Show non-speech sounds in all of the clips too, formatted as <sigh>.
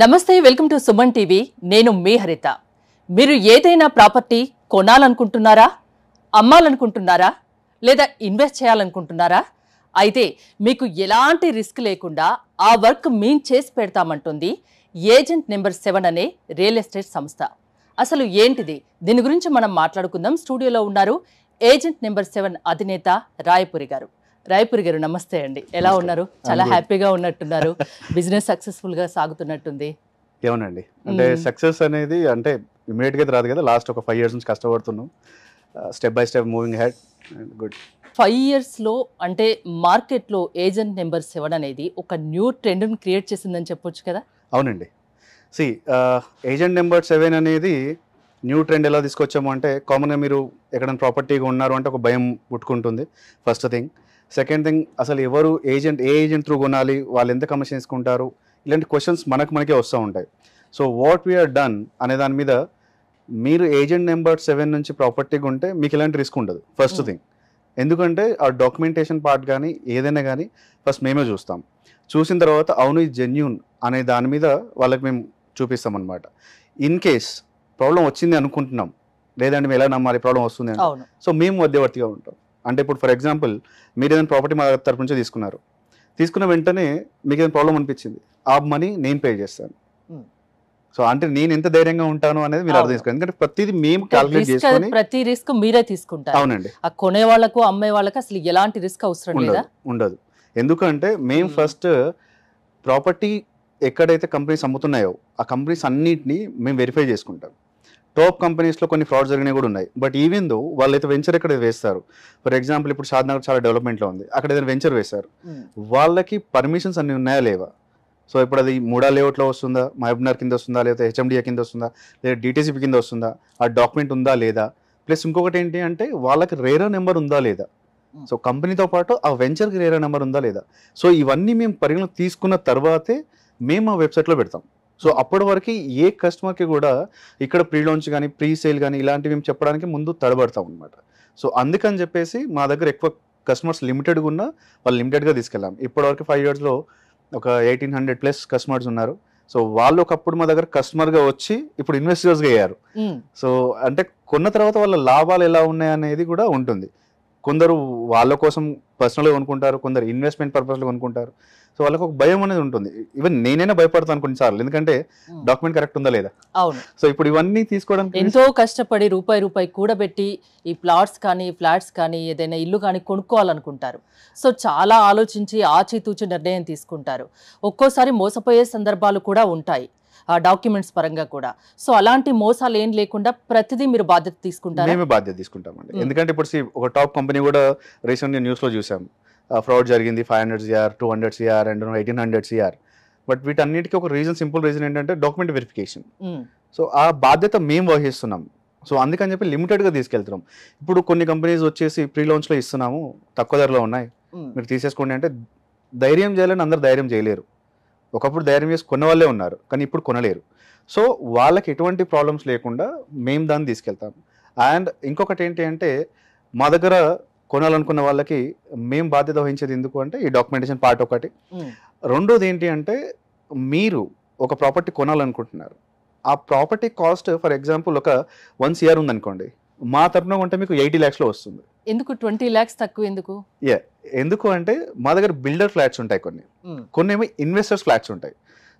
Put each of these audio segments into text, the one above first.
నమస్తే welcome to Suman TV. నేను మీ హరిత. మీరు ఏదైనా ప్రాపర్టీ కొనాలనుకుంటున్నారా అమ్మాలనుకుంటున్నారా లేదా ఇన్వెస్ట్ చేయాలనుకుంటున్నారా? అయితే మీకు ఎలాంటి రిస్క్ లేకుండా ఆ వర్క్ మేం చేసి పెడతామంటుంది ఏజెంట్ నెంబర్ సెవెన్ అనే రియల్ ఎస్టేట్ సంస్థ. అసలు ఏంటిది? దీని గురించి మనం మాట్లాడుకుందాం. స్టూడియోలో ఉన్నారు ఏజెంట్ నెంబర్ సెవెన్ అధినేత రాయపురి గారు. రాయపురి గారు నమస్తే అండి. ఎలా ఉన్నారు? చాలా. హ్యాపీగా ఉన్నట్టున్నారు. బిజినెస్ సక్సెస్ఫుల్గా సాగుతున్నట్టుంది. ఏమోనండి. అంటే. సక్సెస్ అనేది అంటే ఇమీడియట్గా రాదు కదా లాస్ట్ ఒక ఫైవ్ ఇయర్స్ నుంచి కష్టపడుతున్నాం. Step by step moving head good five ఇయర్స్లో అంటే మార్కెట్లో ఏజెంట్ నెంబర్ సెవెన్ అనేది ఒక న్యూ ట్రెండ్ క్రియేట్ చేసిందని చెప్పొచ్చు కదా? అవునండి. సి ఏజెంట్ నెంబర్ సెవెన్ అనేది న్యూ ట్రెండ్ ఎలా తీసుకొచ్చాము అంటే కామన్గా మీరు ఎక్కడైనా ప్రాపర్టీగా ఉన్నారు అంటే ఒక భయం పుట్టుకుంటుంది ఫస్ట్ థింగ్ సెకండ్ థింగ్ అసలు ఎవరు ఏజెంట్ ఏ ఏజెంట్ త్రూ కొనాలి వాళ్ళు ఎంత కమిషన్ తీసుకుంటారు? ఇలాంటి క్వశ్చన్స్ మనకు మనకే వస్తూ ఉంటాయి. సో వాట్ వీఆర్ డన్ అనే దాని మీద మీరు ఏజెంట్ నెంబర్ సెవెన్ నుంచి ప్రాపర్టీ కొంటే మీకు ఎలాంటి రిస్క్ ఉండదు. First Hmm. థింగ్. ఎందుకంటే ఆ డాక్యుమెంటేషన్ పార్ట్ కానీ ఏదైనా కానీ ఫస్ట్ మేమే చూస్తాం. చూసిన తర్వాత అవును ఇది జెన్యున్ అనే దాని మీద వాళ్ళకి మేము చూపిస్తాం అనమాట ఇన్ కేస్ ప్రాబ్లం వచ్చింది అనుకుంటున్నాం లేదంటే మేము ఎలా నమ్మాలి ప్రాబ్లం వస్తుంది సో మేము మధ్యవర్తిగా ఉంటాం. అంటే ఇప్పుడు ఫర్ ఎగ్జాంపుల్ మీరు ఏదైనా ప్రాపర్టీ మా తరపు నుంచి తీసుకున్నారు. తీసుకున్న వెంటనే మీకు ఏదైనా ప్రాబ్లం అనిపించింది. ఆ మనీ నేను పే చేస్తాను. Hmm. సో అంటే నేను ఎంత ధైర్యంగా ఉంటాను అనేది మీరు అర్థం. చేసుకోండి ఎందుకంటే ప్రతిదీ మేము క్యాల్కులేట్ చేసుకొని ప్రతి రిస్క్ మీరే తీసుకుంటారు. అవునండి. ఆ కొనే వాళ్ళకు అమ్మే వాళ్ళకి అసలు ఎలాంటి రిస్క్ అవసరం లేదా? ఉండదు. ఎందుకంటే మేము Hmm. ఫస్ట్ ప్రాపర్టీ ఎక్కడైతే కంపెనీస్ అమ్ముతున్నాయో ఆ కంపెనీస్ అన్నిటిని మేము వెరిఫై చేసుకుంటాం. టాప్ కంపెనీస్లో కొన్ని ఫ్రాడ్ జరిగినవి కూడా ఉన్నాయి. బట్ ఈవెన్ దో వాళ్ళైతే వెంచర్ ఎక్కడ వేస్తారు ఫర్ ఎగ్జాంపుల్ ఇప్పుడు షాద్నగర్ చాలా డెవలప్మెంట్లో ఉంది. అక్కడ ఏదైనా వెంచర్ వేశారు. ఉమ్, వాళ్ళకి పర్మిషన్స్ అన్ని ఉన్నాయా లేవా? సో ఇప్పుడు అది మూడా లేఅవుట్లో వస్తుందా? మహబూబ్నగర్ కింద వస్తుందా? లేకపోతే హెచ్ఎండిఏ కింద వస్తుందా? లేదా డిటీసీపీ కింద వస్తుందా? ఆ డాక్యుమెంట్ ఉందా లేదా? ప్లస్ ఇంకొకటి ఏంటి అంటే వాళ్ళకి రేరో నెంబర్ ఉందా లేదా? Hmm. సో కంపెనీతో పాటు ఆ వెంచర్కి రేరో నెంబర్ ఉందా లేదా? సో ఇవన్నీ మేము పరిగణలోకి తీసుకున్న తర్వాతే మేము ఆ వెబ్సైట్లో పెడతాం. సో అప్పటి వరకు ఏ కస్టమర్కి కూడా ఇక్కడ ప్రీ లాంచ్ కానీ ప్రీ సేల్ కానీ ఇలాంటివి మేము చెప్పడానికి ముందు తడబడతాం అనమాట సో అందుకని చెప్పేసి మా దగ్గర ఎక్కువ కస్టమర్స్ లిమిటెడ్గా ఉన్నా వాళ్ళు లిమిటెడ్గా తీసుకెళ్ళాం ఇప్పటివరకు ఫైవ్ ఇయర్స్లో ఒక ఎయిటీన్ హండ్రెడ్ ప్లస్ కస్టమర్స్ ఉన్నారు. సో వాళ్ళు ఒకప్పుడు మా దగ్గర కస్టమర్గా వచ్చి ఇప్పుడు ఇన్వెస్టర్స్గా అయ్యారు. సో అంటే కొన్న తర్వాత వాళ్ళ లాభాలు ఎలా ఉన్నాయి అనేది కూడా ఉంటుంది. కొందరు వాళ్ళ కోసం పర్సనల్గా కొనుక్కుంటారు కొందరు ఇన్వెస్ట్మెంట్ పర్పస్లో కొనుక్కుంటారు. సో వాళ్ళకి ఒక భయం అనేది ఉంటుంది. ఈవెన్ నేనైనా భయపడతాను కొన్నిసార్లు ఎందుకంటే. డాక్యుమెంట్ కరెక్ట్ ఉందా లేదా? అవును. సో ఇప్పుడు ఇవన్నీ తీసుకోవడానికి ఎంతో కష్టపడి రూపాయి రూపాయి కూడబెట్టి ఈ ప్లాట్స్ కానీ ఫ్లాట్స్ కానీ ఏదైనా ఇల్లు కానీ కొనుక్కోవాలనుకుంటారు. సో చాలా ఆలోచించి ఆచితూచి నిర్ణయం తీసుకుంటారు. ఒక్కోసారి మోసపోయే సందర్భాలు కూడా ఉంటాయి. డాక్యుమెంట్స్ పరంగా కూడా. సో అలాంటి మోసాలు ఏం లేకుండా ప్రతిదీ మీరు బాధ్యత తీసుకుంటారా? మేమే బాధ్యత తీసుకుంటామండి. ఎందుకంటే ఇప్పుడు ఒక టాప్ కంపెనీ కూడా రీసెంట్గా న్యూస్లో చూసాం. ఫ్రాడ్ జరిగింది five hundred CR two hundred CR and eighteen hundred CR. But వీటన్నిటికీ ఒక రీజన్ సింపుల్ రీజన్ ఏంటంటే డాక్యుమెంట్ వెరిఫికేషన్. సో ఆ బాధ్యత మేము వహిస్తున్నాం. సో అందుకని చెప్పి లిమిటెడ్గా తీసుకెళ్తున్నాం. ఇప్పుడు కొన్ని కంపెనీస్ వచ్చేసి ప్రీ లాంచ్లో ఇస్తున్నాము తక్కువ ధరలో ఉన్నాయి. మీరు తీసేసుకోండి అంటే ధైర్యం చేయాలని అందరు ధైర్యం చేయలేరు. ఒకప్పుడు ధైర్యం చేసి కొన్న వాళ్ళే ఉన్నారు కానీ ఇప్పుడు కొనలేరు. సో వాళ్ళకి ఎటువంటి ప్రాబ్లమ్స్ లేకుండా మేము దాన్ని తీసుకెళ్తాం. అండ్ ఇంకొకటి ఏంటి అంటే మా దగ్గర కొనాలనుకున్న వాళ్ళకి మేము బాధ్యత వహించేది ఎందుకు అంటే ఈ డాక్యుమెంటేషన్ పార్ట్ ఒకటి. రెండోది ఏంటి అంటే మీరు ఒక ప్రాపర్టీ కొనాలనుకుంటున్నారు. ఆ ప్రాపర్టీ కాస్ట్ ఫర్ ఎగ్జాంపుల్ ఒక వన్ సిఆర్ ఉందనుకోండి మా తరపున కొంటే మీకు ఎయిటీ ల్యాక్స్లో వస్తుంది. ఎందుకు ట్వంటీ ల్యాక్స్ తక్కువ ఎందుకు? ఎందుకు అంటే మా దగ్గర బిల్డర్ ఫ్లాట్స్ ఉంటాయి కొన్ని. కొన్ని ఏమో ఇన్వెస్టర్స్ ఫ్లాట్స్ ఉంటాయి.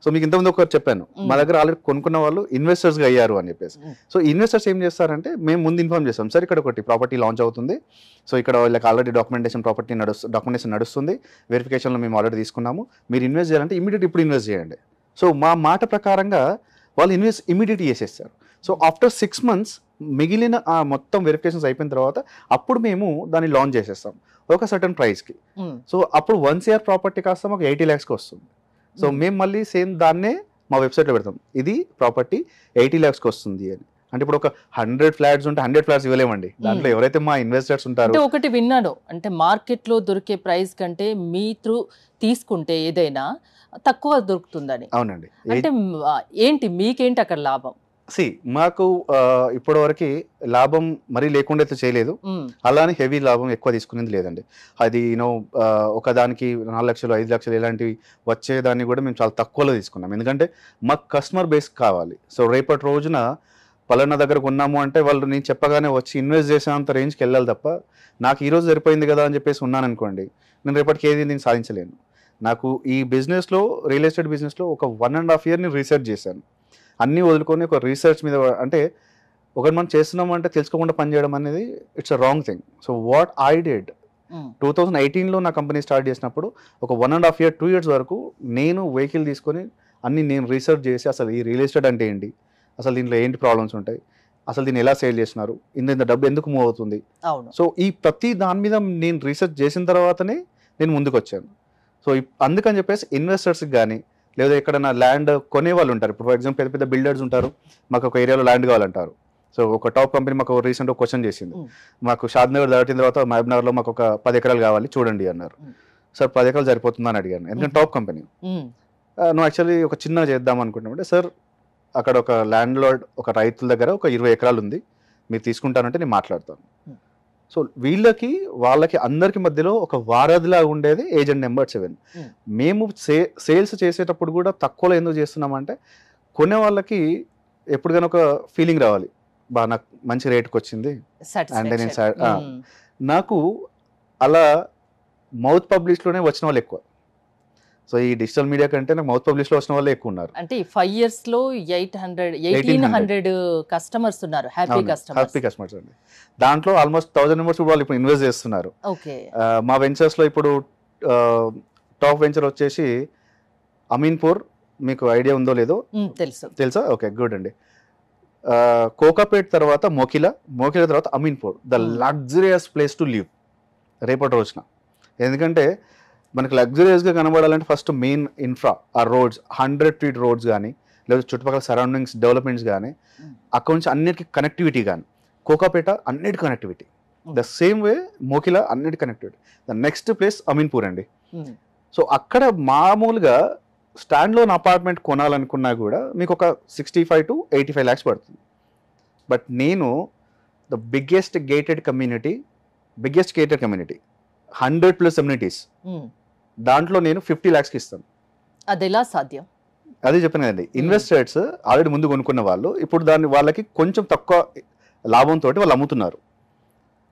సో మీకు ఇంతకుముందు ఒకటి చెప్పాను. మా. దగ్గర ఆల్రెడీ కొనుక్కున్న వాళ్ళు ఇన్వెస్టర్స్గా అయ్యారు అని చెప్పేసి. సో ఇన్వెస్టర్స్ ఏం చేస్తారంటే మేము ముందు ఇన్ఫార్మ్ చేస్తాం. సార్ ఇక్కడ ఒకటి ప్రాపర్టీ లాంచ్ అవుతుంది. సో ఇక్కడ వాళ్ళకి ఆల్రెడీ డాక్యుమెంటేషన్ ప్రాపర్టీ నడుస్తు డాక్యుమెంటేషన్ నడుస్తుంది. వెరిఫికేషన్లో మేము ఆల్రెడీ తీసుకున్నాము. మీరు ఇన్వెస్ట్ చేయాలంటే ఇమీడియట్ ఇప్పుడు ఇన్వెస్ట్ చేయండి. సో మా మాట ప్రకారంగా వాళ్ళు ఇన్వెస్ట్ ఇమీడియట్ చేసేస్తారు. సో ఆఫ్టర్ సిక్స్ మంత్స్ మిగిలిన ఆ మొత్తం వెరిఫికేషన్స్ అయిపోయిన తర్వాత అప్పుడు మేము దాన్ని లాంచ్ చేసేస్తాం. ఒక సర్టన్ ప్రైస్కి సో అప్పుడు వన్ సిఆర్ ప్రాపర్టీ కాస్త మాకు ఎయిటీ ల్యాక్స్కి వస్తుంది. So Hmm. మేము మళ్ళీ సేమ్ దాన్నే మా వెబ్సైట్లో పెడతాం. ఇది ప్రాపర్టీ ఎయిటీ ల్యాక్స్కి వస్తుంది అని. అంటే ఇప్పుడు ఒక హండ్రెడ్ ఫ్లాట్స్ ఉంటే హండ్రెడ్ ఫ్లాట్స్ ఇవ్వలేమండి. దాంట్లో Hmm. ఎవరైతే మా ఇన్వెస్టర్స్ ఉంటారో ఒకటి విన్నాను. అంటే మార్కెట్లో దొరికే ప్రైస్ కంటే మీ త్రూ తీసుకుంటే ఏదైనా తక్కువ దొరుకుతుందని. అవునండి. అంటే ఏంటి? మీకేంటి అక్కడ లాభం? సి మాకు ఇప్పటి వరకు లాభం మరీ లేకుండా అయితే చేయలేదు. అలానే హెవీ లాభం ఎక్కువ తీసుకునేది లేదండి. అది యూనో ఒక దానికి నాలుగు లక్షలు ఐదు లక్షలు ఇలాంటివి వచ్చేదాన్ని కూడా మేము చాలా తక్కువలో తీసుకున్నాం. ఎందుకంటే మాకు కస్టమర్ బేస్ కావాలి. సో రేపటి రోజున పలానా దగ్గర కొన్నాము అంటే వాళ్ళు నేను చెప్పగానే వచ్చి ఇన్వెస్ట్ చేసేంత రేంజ్కి వెళ్ళాలి తప్ప నాకు ఈ రోజు సరిపోయింది కదా అని చెప్పేసి ఉన్నాను అనుకోండి నేను రేపటికి ఏది నేను సాధించలేను. నాకు ఈ బిజినెస్లో రియల్ ఎస్టేట్ బిజినెస్లో ఒక వన్ అండ్ హాఫ్ ఇయర్ని రీసెర్చ్ చేశాను. అన్నీ వదులుకొని ఒక రీసెర్చ్ మీద అంటే ఒకటి మనం చేస్తున్నాం అంటే తెలుసుకోకుండా పనిచేయడం అనేది it's a wrong thing so what I did two thousand ఎయిటీన్లో నా కంపెనీ స్టార్ట్ చేసినప్పుడు ఒక one and half year two years వరకు నేను వెహికల్ తీసుకొని అన్ని నేను రీసెర్చ్ చేసి అసలు ఈ రియల్ ఎస్టేట్ అంటే ఏంటి? అసలు దీంట్లో ఏంటి ప్రాబ్లమ్స్ ఉంటాయి? అసలు దీన్ని ఎలా సేల్ చేస్తున్నారు? ఇంత ఇంత డబ్బు ఎందుకు మూవ్ అవుతుంది? సో ఈ ప్రతి దాని మీద నేను రీసెర్చ్ చేసిన తర్వాతనే నేను ముందుకు వచ్చాను సో అందుకని చెప్పేసి ఇన్వెస్టర్స్కి కానీ లేదా ఎక్కడైనా ల్యాండ్ కొనే వాళ్ళు ఉంటారు. ఇప్పుడు ఫర్ ఎగ్జాంపుల్ పెద్ద పెద్ద బిల్డర్స్ ఉంటారు. మాకు ఒక ఏరియాలో ల్యాండ్ కావాలంటారు. సో ఒక టాప్ కంపెనీ మాకు రీసెంట్ క్వశ్చన్ చేసింది. మాకు షాద్నగర్ దాటిన తర్వాత మహబూబ్నగర్లో మాకు ఒక పది ఎకరాలు కావాలి చూడండి అన్నారు. సార్ పది ఎకరాలు సరిపోతుందా అని అడిగాను. ఎందుకంటే. టాప్ కంపెనీ నువ్వు యాక్చువల్లీ ఒక చిన్న చేద్దాం అనుకుంటున్నామంటే సార్ అక్కడ ఒక ల్యాండ్ లార్డ్ ఒక రైతుల దగ్గర ఒక ఇరవై ఎకరాలు ఉంది. మీరు తీసుకుంటానంటే నేను మాట్లాడతాను. సో వీళ్ళకి వాళ్ళకి అందరికి మధ్యలో ఒక వారధిలా ఉండేది ఏజెంట్ నెంబర్ సెవెన్. Hmm. మేము సే సేల్స్ చేసేటప్పుడు కూడా తక్కువలో ఎందుకు చేస్తున్నామంటే కొనే వాళ్ళకి ఎప్పుడు కానీ ఒక ఫీలింగ్ రావాలి. బా నాకు మంచి రేట్కి వచ్చింది. అంటే నేను. ఉమ్, నాకు అలా మౌత్ పబ్లిష్లోనే వచ్చిన వాళ్ళు ఎక్కువ. సో ఈ డిజిటల్ మీడియా కంటే నాకు మౌత్ పబ్లిష్లో వచ్చిన వాళ్ళే ఎక్కువ ఉన్నారు. అంటే ఫైవ్ ఇయర్స్లో eight hundred eighteen hundred. Customers ఉన్నారు హ్యాపీ కస్టమర్స్. హ్యాపీ కస్టమర్స్ అండి. దాంట్లో ఆల్మోస్ట్ థౌసండ్ మెంబర్స్ వాళ్ళు ఇప్పుడు ఇన్వెస్ట్ చేస్తున్నారు. ఓకే. మా వెంచర్స్లో ఇప్పుడు టాప్ వెంచర్ వచ్చేసి అమీన్పూర్ మీకు ఐడియా ఉందో లేదో? తెలుసు. తెలుసా? ఓకే గుడ్ అండి. కోకాపేట్ తర్వాత మోకిలా మోకిలా తర్వాత Ameenpur the. Luxurious place to live. రేపటి రోజున. ఎందుకంటే మనకి లగ్జరియస్గా కనబడాలంటే ఫస్ట్ మెయిన్ ఇన్ఫ్రా ఆ రోడ్స్ హండ్రెడ్ ఫీట్ రోడ్స్ కానీ లేదా చుట్టుపక్కల సరౌండింగ్స్ డెవలప్మెంట్స్ కానీ Hmm. అక్కడ నుంచి అన్నిటికీ కనెక్టివిటీ కానీ కోకాపేట అన్నిటి connectivity Hmm. The same way Mokila అన్నిటి connectivity the next place Ameenpur అండి సో అక్కడ మామూలుగా స్టాండ్ లోన్ అపార్ట్మెంట్ కొనాలనుకున్నా కూడా మీకు ఒక sixty five to eighty five lakhs పడుతుంది బట్ నేను the biggest gated community biggest gated community hundred plus communities. దాంట్లో నేను ఫిఫ్టీ ల్యాక్స్కి ఇస్తాను. అది ఎలా సాధ్యం? అదే చెప్పిన కదండి. ఇన్వెస్టర్స్ ఆల్రెడీ ముందు కొనుక్కున్న వాళ్ళు ఇప్పుడు దాన్ని వాళ్ళకి కొంచెం తక్కువ లాభంతో వాళ్ళు అమ్ముతున్నారు.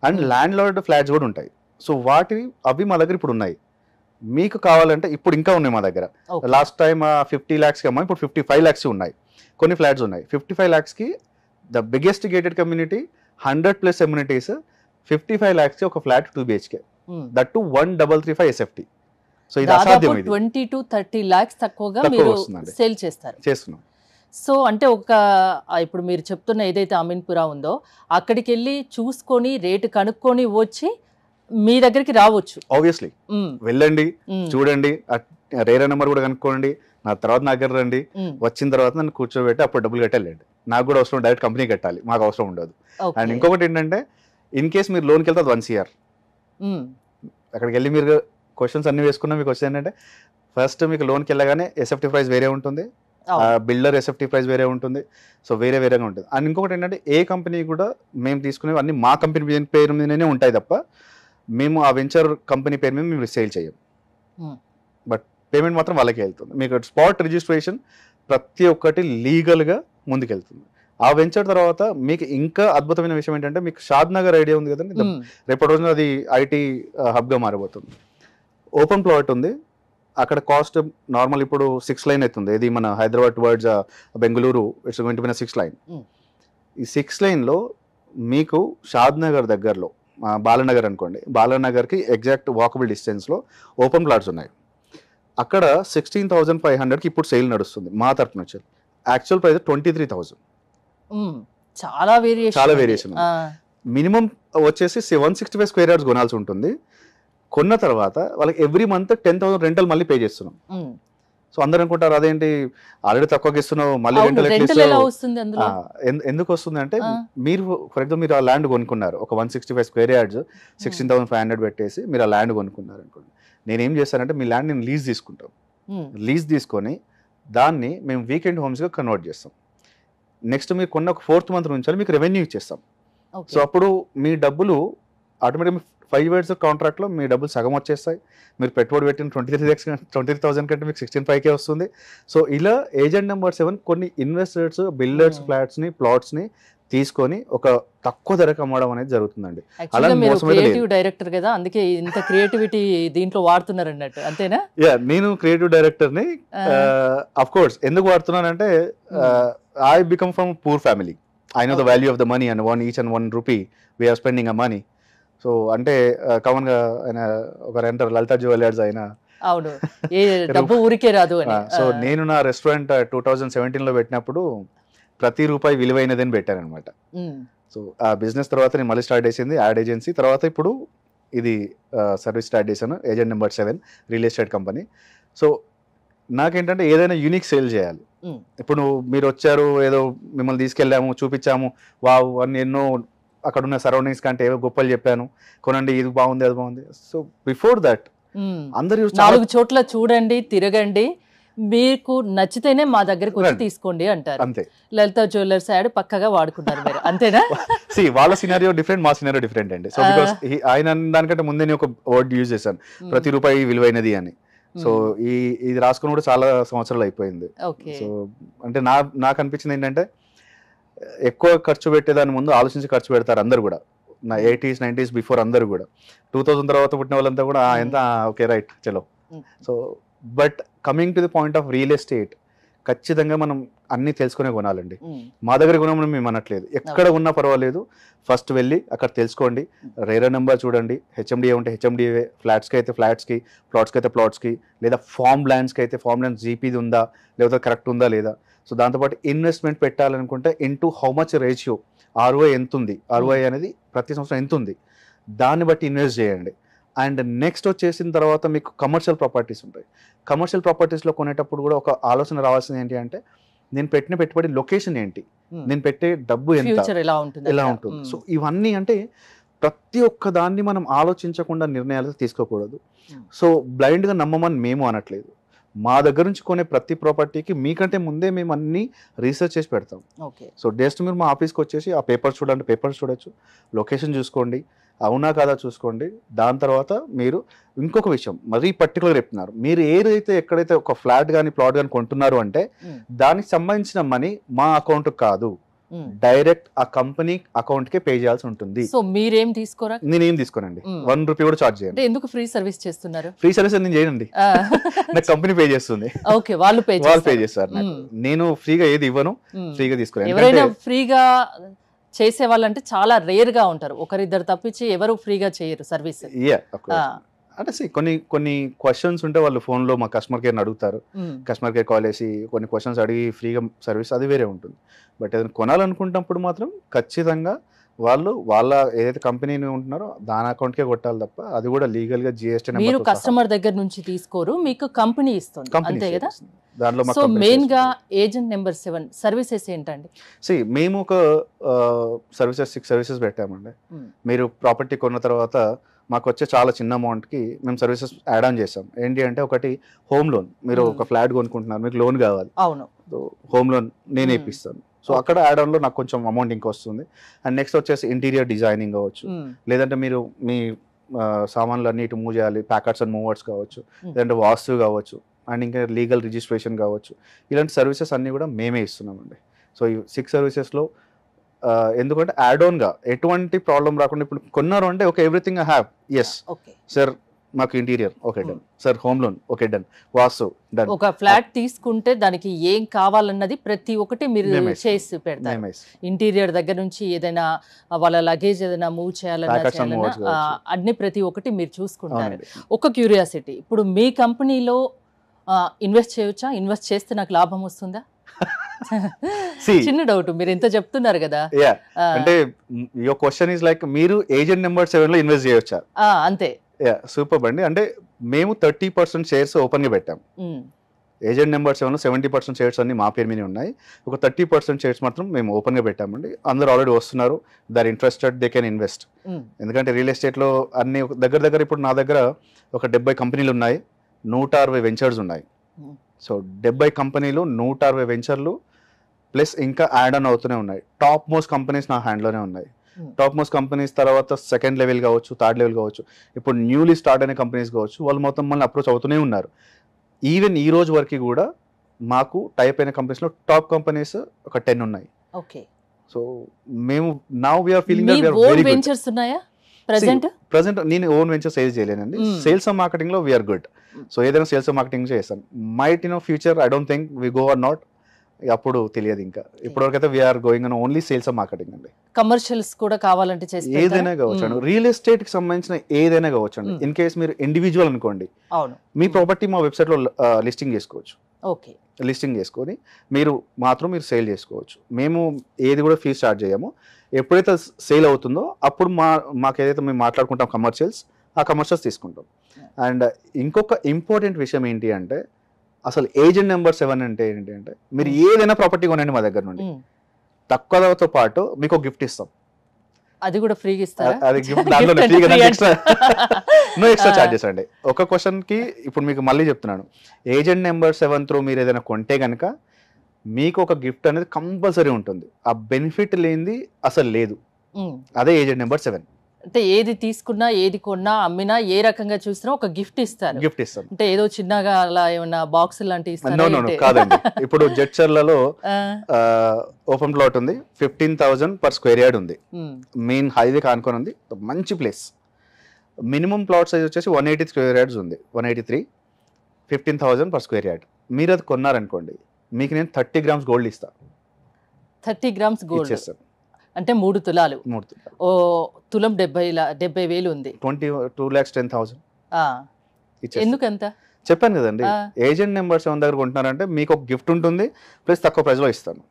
అండ్. ల్యాండ్ లార్డ్ ఫ్లాట్స్ కూడా ఉంటాయి. సో వాటి అవి మా దగ్గర ఇప్పుడు ఉన్నాయి. మీకు కావాలంటే ఇప్పుడు ఇంకా ఉన్నాయి మా దగ్గర. లాస్ట్ టైం ఫిఫ్టీ ల్యాక్స్కి అమ్మా ఇప్పుడు ఫిఫ్టీ ఫైవ్ ల్యాక్స్ ఉన్నాయి. కొన్ని ఫ్లాట్స్ ఉన్నాయి. Fifty five ల్యాక్స్కి the biggest gated community hundred plus communities fifty five ల్యాక్స్కి ఒక flat two BHK. That to one double three five SFT. So ఇది అసాధ్యం ఇది. ట్వంటీ టు థర్టీ లాక్స్ తక్కువగా తక్కువ మీరు. సేల్ చేస్తారు. చేస్తున్నాం. సో అంటే ఒక ఇప్పుడు మీరు చెప్తున్న ఏదైతే అమీన్పురా ఉందో అక్కడికి వెళ్ళి చూసుకొని రేటు కనుక్కొని వచ్చి మీ దగ్గరికి రావచ్చు. ఆబ్వియస్లీ వెళ్ళండి చూడండి రేరా నెంబర్ కూడా కనుక్కోండి నా తర్వాత నా దగ్గర రండి వచ్చిన తర్వాత నన్ను కూర్చోబెట్టి అప్పుడు డబ్బులు కట్టాలండి నాకు కూడా అవసరం డైరెక్ట్ కంపెనీ కట్టాలి మాకు అవసరం ఉండదు. అండ్ ఇంకొకటి ఏంటంటే ఇన్ కేస్ మీరు లోన్కి వెళ్తే అది వన్ సిఆర్ అక్కడికి వెళ్ళి మీరు క్వశ్చన్స్ అన్ని వేసుకున్నా మీకు వచ్చేది ఏంటంటే ఫస్ట్ మీకు లోన్కి వెళ్ళగానే ఎస్ఎఫ్టీ ప్రైస్ వేరే ఉంటుంది. బిల్డర్ ఎస్ఎఫ్టీ ప్రైస్ వేరే ఉంటుంది. సో వేరే వేరేగా ఉంటుంది. అండ్ ఇంకొకటి ఏంటంటే ఏ కంపెనీ కూడా మేము తీసుకునేవి అన్ని మా కంపెనీ పేరు మీదనే ఉంటాయి తప్ప మేము ఆ వెంచర్ కంపెనీ పేరు మీద మేము సేల్ చేయం Hmm. బట్ పేమెంట్ మాత్రం వాళ్ళకే వెళ్తుంది. మీకు స్పాట్ రిజిస్ట్రేషన్ ప్రతి ఒక్కటి లీగల్గా ముందుకెళ్తుంది. ఆ వెంచర్ తర్వాత మీకు ఇంకా అద్భుతమైన విషయం ఏంటంటే మీకు షాద్ నగర్ ఐడియా ఉంది కదండి. ఉమ్, రేపటి రోజున అది ఐటీ హబ్గా మారబోతుంది. ఓపెన్ ప్లాట్ ఉంది. అక్కడ కాస్ట్ నార్మల్ ఇప్పుడు సిక్స్ లైన్ అవుతుంది. ఇది మన Hyderabad towards Bengaluru it's going to be six line. ఈ సిక్స్ లైన్లో మీకు షాద్ నగర్ దగ్గరలో బాలనగర్ అనుకోండి బాలనగర్కి ఎగ్జాక్ట్ వాకబుల్ డిస్టెన్స్లో ఓపెన్ ప్లాట్స్ ఉన్నాయి. అక్కడ సిక్స్టీన్ థౌజండ్ ఫైవ్ హండ్రెడ్కి ఇప్పుడు సేల్ నడుస్తుంది మా తరపు నుంచి actual price twenty three thousand. చాలా వేరియేషన్ చాలా ఉంది. మినిమం వచ్చేసి one sixty five square yards కొనాల్సి ఉంటుంది. కొన్న తర్వాత వాళ్ళకి every month ten thousand rental మళ్ళీ పే చేస్తున్నాం. సో అందరూ అనుకుంటారు అదేంటి? ఆల్రెడీ తక్కువకి ఇస్తున్నావు మళ్ళీ రెంటల్ ఎందుకు వస్తుంది అంటే. మీరు ఫర్ ఎగ్జాంపుల్ మీరు ఆ ల్యాండ్ కొనుక్కున్నారు ఒక one sixty five square yards sixteen thousand five hundred పెట్టేసి మీరు ఆ ల్యాండ్ కొనుక్కున్నారు అనుకోండి. నేను ఏం చేస్తానంటే మీ ల్యాండ్ నేను లీజ్ తీసుకుంటాం. లీజ్ తీసుకొని దాన్ని మేము వీకెండ్ హోమ్స్గా కన్వర్ట్ చేస్తాం. నెక్స్ట్ మీరు కొన్న ఒక ఫోర్త్ మంత్ నుంచి మీకు రెవెన్యూ ఇచ్చేస్తాం. సో అప్పుడు మీ డబ్బులు ఆటోమేటిక్ ఫైవ్ ఇయర్స్ కాంట్రాక్ట్లో మీ డబ్బులు సగం వచ్చేస్తాయి. మీరు పెట్టుబడి పెట్టిన twenty three lakhs twenty three thousand కంటే మీకు సిక్స్టీన్ ఫైవ్కే వస్తుంది. సో ఇలా ఏజెంట్ నెంబర్ సెవెన్ కొన్ని ఇన్వెస్టర్స్ బిల్డర్స్. ఫ్లాట్స్ని ప్లాట్స్ని తీసుకొని ఒక తక్కువ ధరకు అమ్మడం అనేది జరుగుతుందండి. క్రియేటివ్ డైరెక్టర్ కదా అందుకే ఇంత క్రియేటివిటీ దీంట్లో వాడుతున్నారు అన్నట్టు. అంతేనా? యా నేను క్రియేటివ్ డైరెక్టర్ని అఫ్ కోర్స్ ఎందుకు వాడుతున్నానంటే I become from poor family I know the. Value of the money and one each and one rupee we're spending a money so అంటే కామన్గా ఆయన ఒక రెంటర్ లలితా జ్యువెలర్స్ ఆయన అవును. <laughs> ఏ డబ్బు ఊరికే రాదు అని. సో నేను నా రెస్టారెంట్ టూ థౌజండ్ సెవెంటీన్లో పెట్టినప్పుడు ప్రతి రూపాయి విలువైనదని పెట్టాను అనమాట సో ఆ బిజినెస్ తర్వాత నేను మళ్ళీ స్టార్ట్ చేసింది యాడ్ ఏజెన్సీ తర్వాత ఇప్పుడు ఇది సర్వీస్ స్టార్ట్ చేశాను agent number seven real estate company so నాకేంటంటే ఏదైనా యూనిక్ సేల్ చేయాలి. ఇప్పుడు మీరు వచ్చారు ఏదో మిమ్మల్ని తీసుకెళ్ళాము చూపించాము. వావ్ అని ఎన్నో అక్కడ ఉన్న సరౌండింగ్స్ కంటే ఏవో గొప్పలు చెప్పాను. కొనండి ఇది బాగుంది అది బాగుంది. So before that. అందరూ నాలుగు చోట్ల చూడండి తిరగండి. మీకు నచ్చితేనే మా దగ్గరకు వచ్చి. తీసుకోండి అంటారు. అంతే. లలిత జ్యువెలర్స్ యాడ్ పక్కగా వాడుకుంటారు మీరు. అంతేనా? <laughs> సి వాళ్ళ సినారియో డిఫరెంట్ మా సినారియో డిఫరెంట్ అండి. సో. బికాస్ ఆయన దానికంటే ముందే నేను ఒక వర్డ్ యూజ్ చేశాను. ప్రతి రూపాయి విలువైనది అని. సో ఈ ఇది రాసుకుని కూడా చాలా సంవత్సరాలు అయిపోయింది. సో అంటే నా నాకు అనిపించింది ఏంటంటే ఎక్కువ ఖర్చు పెట్టేదాని ముందు ఆలోచించి ఖర్చు పెడతారు అందరు కూడా. నా ఎయిటీస్ నైంటీస్ బిఫోర్ అందరు కూడా. టూ థౌసండ్ తర్వాత పుట్టిన వాళ్ళంతా కూడా "ఆ, ఎంత ఓకే రైట్ చలో. Mm. So but coming to the point of real estate ఖచ్చితంగా మనం అన్ని తెలుసుకునే కొనాలండి. మా దగ్గర కొనమని మేము అనట్లేదు. ఎక్కడ ఉన్నా పర్వాలేదు. ఫస్ట్ వెళ్ళి అక్కడ తెలుసుకోండి. రేరా నెంబర్ చూడండి. హెచ్ఎండిఏ ఉంటే హెచ్ఎండిఏ ఫ్లాట్స్కి అయితే ఫ్లాట్స్కి ప్లాట్స్కి అయితే ప్లాట్స్కి లేదా ఫామ్ ల్యాండ్స్కి అయితే ఫామ్ ల్యాండ్స్ జీపీది ఉందా లేకపోతే కరెక్ట్ ఉందా లేదా. సో దాంతోపాటు investment పెట్టాలనుకుంటే into how much ratio ROI ఎంత ఉంది? ఆర్ఓఐ అనేది ప్రతి సంవత్సరం ఎంత ఉంది? దాన్ని బట్టి ఇన్వెస్ట్ చేయండి. అండ్ నెక్స్ట్ వచ్చేసిన తర్వాత మీకు కమర్షియల్ ప్రాపర్టీస్ ఉంటాయి. కమర్షియల్ ప్రాపర్టీస్లో కొనేటప్పుడు కూడా ఒక ఆలోచన రావాల్సింది ఏంటి అంటే నేను పెట్టిన పెట్టుబడి లొకేషన్ ఏంటి? ఉమ్. నేను పెట్టే డబ్బు ఎంత? ఎలా ఉంటుంది? సో ఇవన్నీ అంటే ప్రతి ఒక్క దాన్ని మనం ఆలోచించకుండా నిర్ణయాలు తీసుకోకూడదు. Hmm. సో బ్లైండ్గా నమ్మమని మేము అనట్లేదు. మా దగ్గర నుంచి కొనే ప్రతి ప్రాపర్టీకి మీకంటే ముందే మేము అన్ని రీసెర్చ్ చేసి పెడతాం. ఓకే సో జస్ట్ మీరు మా ఆఫీస్కి వచ్చేసి ఆ పేపర్స్ చూడండి పేపర్స్ చూడొచ్చు. లొకేషన్ చూసుకోండి. అవునా కాదా చూసుకోండి. దాని తర్వాత మీరు ఇంకొక విషయం మరీ పర్టికులర్ చెప్తున్నారు. మీరు ఏదైతే ఎక్కడైతే ఒక ఫ్లాట్ కానీ ప్లాట్ కానీ కొంటున్నారు అంటే దానికి సంబంధించిన మనీ మా అకౌంట్ కాదు. డైరెక్ట్ ఆ కంపెనీ అకౌంట్ కే పే చేయాల్సి ఉంటుంది. సో మీరేం తీసుకోరా? నేనేం తీసుకోనండి. వన్ రూపీ కూడా చార్జ్ చేయండి ఎందుకు ఫ్రీ సర్వీస్ చేస్తున్నారు? ఫ్రీ సర్వీస్ నేను చేయండి <laughs> నాకు కంపెనీ పే చేస్తుంది. ఓకే వాళ్ళు పే వాళ్ళు పే చేస్తారు. నేను ఫ్రీగా ఏది ఇవ్వను. ఫ్రీగా తీసుకోను. ఎవరైనా ఫ్రీగా చేసే వాళ్ళంటే చాలా రేర్గా ఉంటారు. ఒకరిద్దరు తప్పించి ఎవరు ఫ్రీగా చేయరు సర్వీస్. అంటే కొన్ని కొన్ని క్వశ్చన్స్ ఉంటే వాళ్ళు phone లో మా కస్టమర్ కేర్ అడుగుతారు. కస్టమర్ కేర్ కాల్ చేసి కొన్ని క్వశ్చన్స్ అడిగి ఫ్రీగా సర్వీస్ అది వేరే ఉంటుంది. బట్ ఏదైనా కొనాలనుకుంటున్నప్పుడు మాత్రం ఖచ్చితంగా వాళ్ళు వాళ్ళ ఏదైతే కంపెనీ ఉంటున్నారో దాని అకౌంట్కే కొట్టాలి తప్ప అది కూడా లీగల్గా జిఎస్టీ మీరు కస్టమర్ దగ్గర నుంచి తీసుకోరు మీకు కంపెనీ ఇస్తుంది అంతే కదా? దాంట్లో సో మెయిన్గా ఏజెంట్ నెంబర్ సెవెన్ సర్వీసెస్ ఏంటండి? సి మేము ఒక సర్వీసెస్ సిక్స్ సర్వీసెస్ పెట్టామండి. Hmm. మీరు ప్రాపర్టీ కొన్న తర్వాత మాకు వచ్చే చాలా చిన్న అమౌంట్కి మేము సర్వీసెస్ యాడ్ ఆన్ చేసాం ఏంటి అంటే ఒకటి హోమ్ లోన్ మీరు Hmm. ఒక ఫ్లాట్ కొనుక్కుంటున్నారు మీకు లోన్ కావాలి. అవును. హోమ్ లోన్ నేను Hmm. ఇప్పిస్తాను. సో అక్కడ యాడ్ ఆన్లో నాకు కొంచెం అమౌంట్ ఇంకా వస్తుంది. అండ్ నెక్స్ట్ వచ్చేసి ఇంటీరియర్ డిజైనింగ్ కావచ్చు. మ్మ్. లేదంటే మీరు మీ సామాన్లు అన్ని ఇటు మూవ్ చేయాలి ప్యాకెట్స్ అండ్ మూవర్స్ కావచ్చు Hmm. లేదంటే వాస్తు కావచ్చు అండ్ ఇంకా లీగల్ రిజిస్ట్రేషన్ కావచ్చు. ఇలాంటి సర్వీసెస్ అన్నీ కూడా మేమే ఇస్తున్నామండి. సో ఈ సిక్స్ సర్వీసెస్లో ఎందుకంటే యాడ్గా ఎటువంటి ప్రాబ్లం రాకుండా ఇప్పుడు కొన్నారు అంటే okay everything I have yes sir మాకు interior. Okay done. Sir home loan. Okay done. వాస్తు డన్. ఒక ఫ్లాట్ తీసుకుంటే దానికి ఏం కావాలన్నది ప్రతి ఒక్కటి మీరు. చేసి పెడతారు. ఇంటీరియర్ దగ్గర నుంచి ఏదైనా వాళ్ళ లగేజ్ ఏదైనా మూవ్ చేయాలన్నా. అన్ని ప్రతి ఒక్కటి మీరు చూసుకుంటారు. ఒక క్యూరియాసిటీ. ఇప్పుడు మీ కంపెనీలో ఇన్వెస్ట్ చేయొచ్చా? ఇన్వెస్ట్ చేస్తే నాకు లాభం వస్తుందా. <laughs> చిన్న డౌట్. మీరు ఎంత చెప్తున్నారు కదా. అంటే యువర్ క్వశ్చన్ ఈస్ లైక్ మీరు ఏజెంట్ నెంబర్ సెవెన్లో ఇన్వెస్ట్ చేయొచ్చా? అంతే. సూపర్ అండి. అంటే మేము థర్టీ పర్సెంట్ షేర్స్ ఓపెన్గా పెట్టాం. ఉమ్, ఏజెంట్ నెంబర్ సెవెన్లో సెవెంటీ పర్సెంట్ షేర్స్ అన్ని మా పేరు మీద ఉన్నాయి. ఒక థర్టీ పర్సెంట్ షేర్స్ మాత్రం మేము ఓపెన్గా పెట్టామండి. అందరూ ఆల్రెడీ వస్తున్నారు. They're interested they can invest ఎందుకంటే రియల్ ఎస్టేట్లో అన్ని దగ్గర దగ్గర ఇప్పుడు నా దగ్గర ఒక డెబ్బై కంపెనీలు ఉన్నాయి. నూట అరవై వెంచర్స్ ఉన్నాయి. Hmm. సో డెబ్బై కంపెనీలు నూట అరవై వెంచర్లు ప్లస్ ఇంకా యాడ్ ఆన్ అవుతూనే ఉన్నాయి. టాప్ మోస్ట్ కంపెనీస్ నా హ్యాండ్లోనే ఉన్నాయి. Hmm. టాప్ మోస్ట్ కంపెనీస్ తర్వాత సెకండ్ లెవెల్ కావచ్చు థర్డ్ లెవెల్ కావచ్చు ఇప్పుడు న్యూలీ స్టార్ట్ అయిన కంపెనీస్ కావచ్చు వాళ్ళు మొత్తం మనల్ని అప్రోచ్ అవుతూనే ఉన్నారు. ఈవెన్ ఈ రోజు వరకు కూడా మాకు టైప్ అయిన కంపెనీస్లో టాప్ కంపెనీస్ ఒక టెన్ ఉన్నాయి. ఓకే సో మేము now we are feeling own very ventures ఉన్నాయా? ప్రెసెంట్ ప్రజెంట్ నేను ఓన్ వెంచర్ సేల్స్ చేయలేనండి. సేల్స్ అండ్ మార్కెటింగ్లో వీఆర్ గుడ్ సో ఏదైనా సేల్స్ అండ్ మార్కెటింగ్ చేస్తాను might in future I don't think we go or not అప్పుడు తెలియదు ఇంకా. ఇప్పటివరకు అయితే we are going on only sales and marketing అండి. కమర్షియల్స్ కూడా కావాలంటే చేసి? ఏదైనా కావచ్చు. రియల్ ఎస్టేట్కి సంబంధించిన ఏదైనా కావచ్చు. ఇన్ కేస్ మీరు ఇండివిజువల్ అనుకోండి. అవును. మీ ప్రాపర్టీ మా వెబ్సైట్లో లిస్టింగ్ చేసుకోవచ్చు. ఓకే. లిస్టింగ్ చేసుకొని మీరు మాత్రం మీరు సేల్ చేసుకోవచ్చు. మేము ఏది కూడా ఫీజు చార్జ్ చేయము. ఎప్పుడైతే సేల్ అవుతుందో అప్పుడు మా మాకు ఏదైతే మేము మాట్లాడుకుంటాం కమర్షియల్స్ ఆ కమర్షియల్స్ తీసుకుంటాం. అండ్ ఇంకొక ఇంపార్టెంట్ విషయం ఏంటి అంటే అసలు ఏజెంట్ నెంబర్ సెవెన్ అంటే ఏంటి అంటే మీరు ఏదైనా ప్రాపర్టీ కొనండి మా దగ్గర నుండి. తక్కువ ధరతో పాటు మీకు ఒక గిఫ్ట్ ఇస్తాం. అది కూడా ఫ్రీగా ఇస్తారా? అది గిఫ్ట్ దాంట్లో Gift అంటే ఫ్రీగా free extra no extra. Charges అండి. ఒక క్వశ్చన్కి ఇప్పుడు మీకు మళ్ళీ చెప్తున్నాను. ఏజెంట్ నెంబర్ సెవెన్ త్రూ మీరు ఏదైనా కొంటే కనుక మీకు ఒక గిఫ్ట్ అనేది కంపల్సరీ ఉంటుంది. ఆ బెనిఫిట్ లేనిది అసలు లేదు. ఉమ్. అదే ఏజెంట్ నెంబర్ సెవెన్. అంటే ఏది తీసుకున్నా ఏది కొన్నా అమ్మినా ఏ రకంగా చూసినా ఒక గిఫ్ట్ ఇస్తారు. గిఫ్ట్ ఇస్తాం అంటే ఏదో చిన్నగా అలా ఏమన్నా బాక్స్ ఇస్తారా ఏంటి? కాదండి. <laughs> ఇప్పుడు జడ్చర్లలో ఆ, ఓపెన్ ప్లాట్ ఉంది fifteen thousand per square yard ఉంది. మెయిన్ హైవే కానుకొని ఉంది మంచి ప్లేస్. మినిమం ప్లాట్ సైజ్ వచ్చేసి వన్ ఎయిటీ స్క్వేర్ యార్డ్స్ ఉంది one eighty three fifteen thousand per square yard. మీరు అది కొన్నారనుకోండి మీకు నేను థర్టీ గ్రామ్స్ గోల్డ్ ఇస్తా. Thirty grams gold. ఇచ్చేస్తాను. అంటే మూడు తులాలు. మూడు ఓ తులం డెబ్బై డెబ్బై వేలు ఉంది. Twenty two lakhs ten thousand. ఎందుకంత? చెప్పాను కదండి. ఏజెంట్ నెంబర్ సెవెన్ దగ్గర కొంటున్నారంటే మీకు ఒక గిఫ్ట్ ఉంటుంది ప్లస్ తక్కువ ప్రైస్లో ఇస్తాను.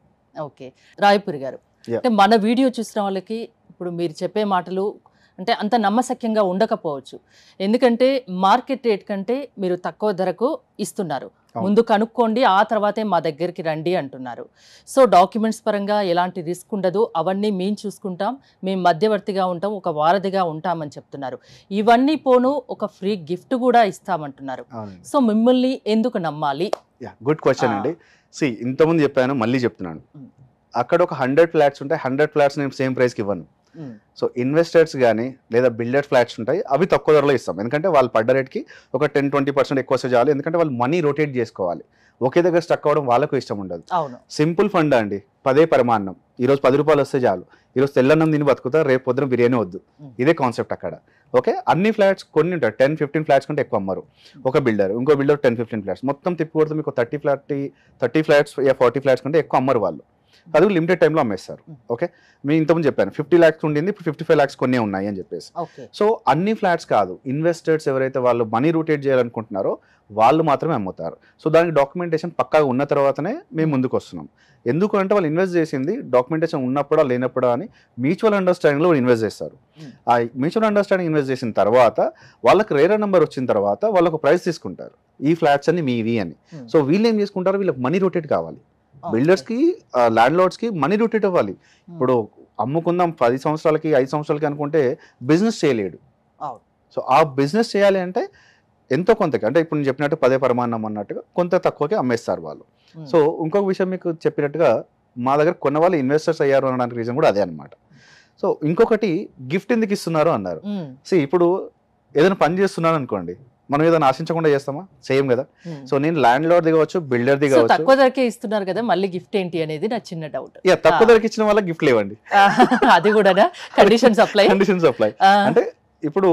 ఓకే. రాయపురి గారు. అంటే మన వీడియో చూసిన వాళ్ళకి ఇప్పుడు మీరు చెప్పే మాటలు అంటే అంత నమ్మశక్యంగా ఉండకపోవచ్చు. ఎందుకంటే మార్కెట్ రేట్ కంటే మీరు తక్కువ ధరకు ఇస్తున్నారు. ముందు కనుక్కోండి ఆ తర్వాతే మా దగ్గరికి రండి అంటున్నారు. సో డాక్యుమెంట్స్ పరంగా ఎలాంటి రిస్క్ ఉండదు. అవన్నీ మేము చూసుకుంటాం. మేము మధ్యవర్తిగా ఉంటాం. ఒక వారధిగా ఉంటామని చెప్తున్నారు. ఇవన్నీ పోను ఒక ఫ్రీ గిఫ్ట్ కూడా ఇస్తామంటున్నారు. సో మిమ్మల్ని ఎందుకు నమ్మాలి? Good question. అండి. సి ఇంతకుముందు చెప్పాను మళ్ళీ చెప్తున్నాను. అక్కడ ఒక హండ్రెడ్ ఫ్లాట్స్ ఉంటాయి హండ్రెడ్ ఫ్లాట్స్ నేను సేమ్ ప్రైస్కి ఇవ్వను. సో ఇన్వెస్టర్స్ కానీ లేదా బిల్డర్ ఫ్లాట్స్ ఉంటాయి అవి తక్కువ ధరలో ఇస్తాం. ఎందుకంటే వాళ్ళు పడ్డ రేట్కి ఒక టెన్ ట్వంటీ పర్సెంట్ ఎక్కువ వస్తే చాలు. ఎందుకంటే వాళ్ళు మనీ రొటేట్ చేసుకోవాలి. ఒకే దగ్గర స్టక్ అవ్వడం వాళ్ళకు ఇష్టం ఉండదు. సింపుల్ ఫండ్ అండి. పదే పరమాన్నం ఈరోజు పది రూపాయలు వస్తే చాలు. ఈరోజు తెల్లన్నం తిని బతుకుతా రేపు పొద్దున బిర్యానీ వద్దు. Mm. ఇదే కాన్సెప్ట్ అక్కడ. ఓకే? అన్ని ఫ్లాట్స్ కొన్ని ఉంటాయి. టెన్ ఫిఫ్టీన్ ఫ్లాట్స్ కంటే ఎక్కువ అమ్మరు. ఒక బిల్డర్ ఇంకో బిల్డర్ టెన్ ఫిఫ్టీన్ ఫ్లాట్స్ మొత్తం తిప్పి కొడితే మీకు థర్టీ ఫ్లాట్ థర్టీ ఫ్లాట్స్ యా ఫార్టీ ఫ్లాట్స్ కంటే ఎక్కువ అమ్మరు వాళ్ళు. అది లిమిటెడ్ టైంలో అమ్మేస్తారు. ఓకే మీ ఇంతకుముందు చెప్పాను ఫిఫ్టీ ల్యాక్స్ ఉండింది ఇప్పుడు ఫిఫ్టీ ఫైవ్ ల్యాక్స్ కొన్ని ఉన్నాయి అని చెప్పేసి. సో అన్ని ఫ్లాట్స్ కాదు ఇన్వెస్టర్స్ ఎవరైతే వాళ్ళు మనీ రొటేట్ చేయాలనుకుంటున్నారో వాళ్ళు మాత్రమే అమ్ముతారు. సో దానికి డాక్యుమెంటేషన్ పక్కాగా ఉన్న తర్వాతనే మేము ముందుకు వస్తున్నాం. ఎందుకు అంటే వాళ్ళు ఇన్వెస్ట్ చేసింది డాక్యుమెంటేషన్ ఉన్నప్పుడా లేనప్పుడా అని మ్యూచువల్ అండర్స్టాండింగ్లో ఇన్వెస్ట్ చేస్తారు. ఆ మ్యూచువల్ అండర్స్టాండింగ్ ఇన్వెస్ట్ చేసిన తర్వాత వాళ్ళకి రేరా నెంబర్ వచ్చిన తర్వాత వాళ్ళకు ప్రైస్ తీసుకుంటారు. ఈ ఫ్లాట్స్ అన్ని మీవి అని. సో వీళ్ళు ఏం చేసుకుంటారు? వీళ్ళకి మనీ రొటేట్ కావాలి. బిల్డర్స్కి ల్యాండ్ లార్డ్స్కి మనీ రొటేట్ అవ్వాలి. ఇప్పుడు అమ్ముకుందాం పది సంవత్సరాలకి ఐదు సంవత్సరాలకి అనుకుంటే బిజినెస్ చేయలేడు. సో ఆ బిజినెస్ చేయాలి అంటే ఎంతో కొంతకి అంటే ఇప్పుడు నేను చెప్పినట్టు పదే పరిమాణం అన్నట్టుగా కొంత తక్కువకి అమ్మేస్తారు వాళ్ళు. ఉమ్, సో ఇంకొక విషయం మీకు చెప్పినట్టుగా మా దగ్గర కొన్న వాళ్ళు ఇన్వెస్టర్స్ అయ్యారు అనడానికి రీజన్ కూడా అదే అనమాట సో ఇంకొకటి గిఫ్ట్ ఎందుకు ఇస్తున్నారు అన్నారు. ఉమ్, సో ఇప్పుడు ఏదైనా పని చేస్తున్నాను అనుకోండి మనం ఏదైనా ఆశించకుండా చేస్తామా? సేమ్ కదా. సో నేను ల్యాండ్ లార్డ్ దిగవచ్చు బిల్డర్ దిగవచ్చు. తక్కువ ధరకే ఇస్తున్నారు కదా మళ్ళీ గిఫ్ట్ ఏంటి అనేది నా చిన్న డౌట్ యా తక్కువ. ధరకి ఇచ్చిన వాళ్ళకి గిఫ్ట్ లేవండి. <laughs> అది కూడా కండిషన్స్ అప్లై కండిషన్స్ అప్లై అంటే ఇప్పుడు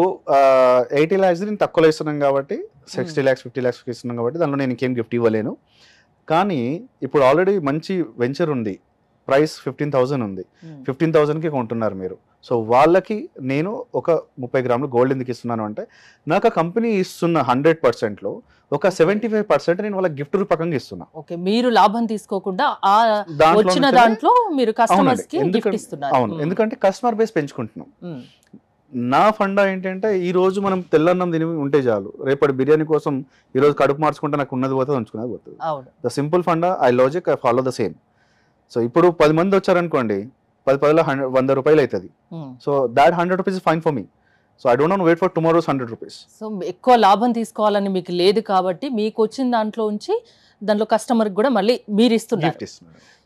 ఎయిటీ ల్యాక్స్ నేను తక్కువలో ఇస్తున్నాం కాబట్టి సిక్స్టీ ల్యాక్స్ ఫిఫ్టీ ల్యాక్స్ ఇస్తున్నాం కాబట్టి దానిలో నేను ఇంకేం గిఫ్ట్ ఇవ్వలేను. కానీ ఇప్పుడు ఆల్రెడీ మంచి వెంచర్ ఉంది. ప్రైస్ ఫిఫ్టీన్ థౌసండ్ ఉంది. ఫిఫ్టీన్ థౌసండ్కి కొంటున్నారు మీరు. సో వాళ్ళకి నేను ఒక ముప్పై గ్రాములు గోల్డ్ ఎందుకు ఇస్తున్నాను అంటే నాకు ఆ కంపెనీ ఇస్తున్న హండ్రెడ్ పర్సెంట్లో ఒక సెవెంటీ ఫైవ్ పర్సెంట్ నేను వాళ్ళకి గిఫ్ట్ రూపకంగా ఇస్తున్నా. ఓకే మీరు లాభం తీసుకోకుండా వచ్చిన దాంట్లో మీరు కస్టమర్స్ అవునండి. కి గిఫ్ట్ ఎందుకంటే- ఇస్తున్నారు. అవును ఉమ్, ఎందుకంటే కస్టమర్ బేస్ పెంచుకుంటున్నాం. ఉమ్, నా ఫండా ఏంటంటే ఈ రోజు మనం తెల్లన్నం తిని ఉంటే చాలు. రేపటి బిర్యానీ కోసం ఈ రోజు కడుపు మార్చుకుంటే నాకు ఉన్నది పోతుంది ఉంచుకున్నది పోతుంది. The simple funda I logic I follow the same so ఇప్పుడు పది మంది వచ్చారనుకోండి పది పదిలో హండ్రెడ్ వంద రూపాయలు అవుతుంది so that hundred rupees fine for me so I don't know wait for tomorrow's hundred rupees so ఎక్కువ లాభం తీసుకోవాలని మీకు లేదు కాబట్టి మీకు వచ్చిన దాంట్లో ఉంచి దాంట్లో కస్టమర్ కూడా మళ్ళీ మీరు ఇస్తున్నారు.